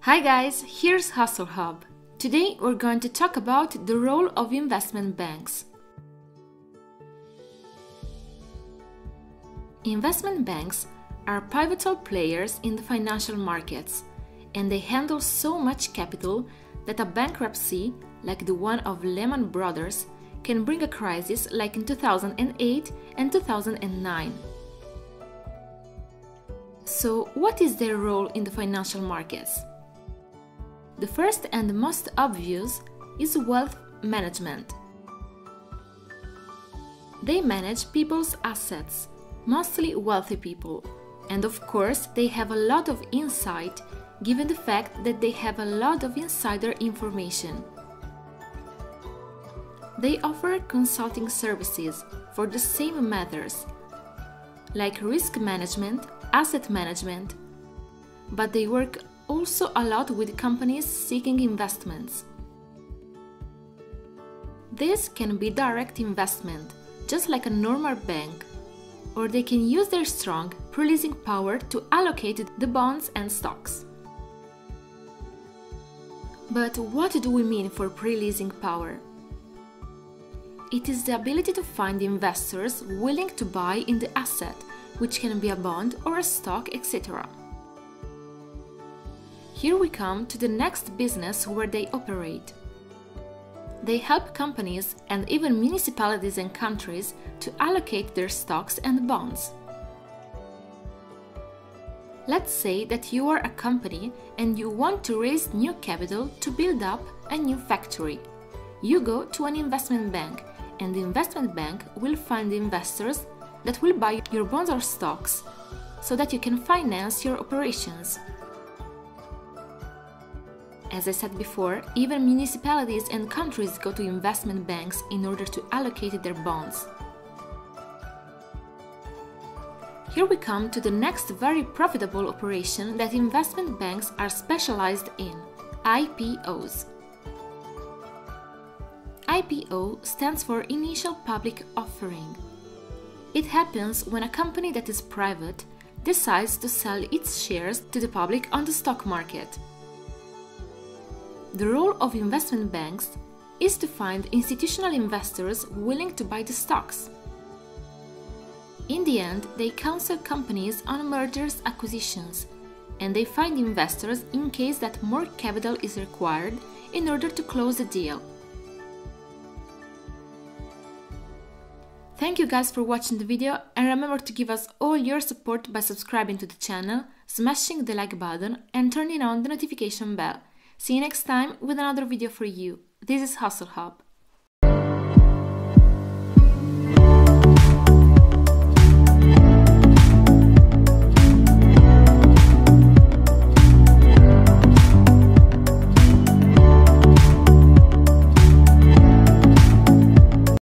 Hi guys, here's Hustle Hub. Today we're going to talk about the role of investment banks. Investment banks are pivotal players in the financial markets and they handle so much capital that a bankruptcy like the one of Lehman Brothers can bring a crisis like in 2008 and 2009. So, what is their role in the financial markets? The first and most obvious is wealth management. They manage people's assets, mostly wealthy people, and of course, they have a lot of insight given the fact that they have a lot of insider information. They offer consulting services for the same matters, like risk management, asset management, but they work also a lot with companies seeking investments. This can be direct investment, just like a normal bank, or they can use their strong pre-leasing power to allocate the bonds and stocks. But what do we mean for pre-leasing power? It is the ability to find investors willing to buy in the asset, which can be a bond or a stock, etc. Here we come to the next business where they operate. They help companies and even municipalities and countries to allocate their stocks and bonds. Let's say that you are a company and you want to raise new capital to build up a new factory. You go to an investment bank, and the investment bank will find investors that will buy your bonds or stocks so that you can finance your operations. As I said before, even municipalities and countries go to investment banks in order to allocate their bonds. Here we come to the next very profitable operation that investment banks are specialized in IPOs. IPO stands for Initial Public Offering. It happens when a company that is private decides to sell its shares to the public on the stock market. The role of investment banks is to find institutional investors willing to buy the stocks. In the end, they counsel companies on mergers acquisitions, and they find investors in case that more capital is required in order to close a deal. Thank you guys for watching the video and remember to give us all your support by subscribing to the channel, smashing the like button and turning on the notification bell. See you next time with another video for you. This is Hustle Hub.